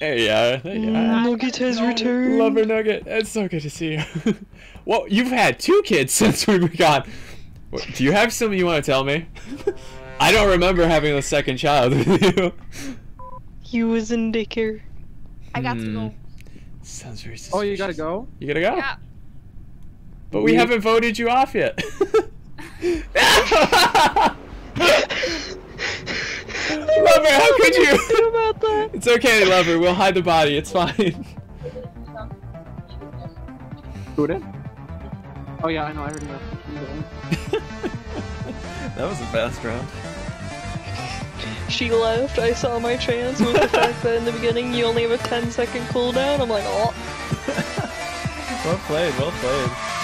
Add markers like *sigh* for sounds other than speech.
Hey, yeah. Hey, yeah. Mm, Nugget has returned. Lover Nugget, it's so good to see you. *laughs* well, you've had two kids *laughs* since we got. What, do you have something you want to tell me? *laughs* I don't remember having a second child with you. You was in daycare. I got to Hmm. go. Sounds very suspicious. Oh, you gotta go? You gotta go? Yeah. But we We- haven't voted you off yet. Lover, how could you? Think that. It's okay, Lover. We'll hide the body. It's fine. Who did? Oh yeah, I know, I already know. that was a fast round. She left. I saw my chance with the fact that in the beginning you only have a 10 second cooldown. I'm like, oh. *laughs* Well played, well played.